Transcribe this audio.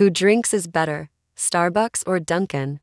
Who drinks is better, Starbucks or Dunkin'?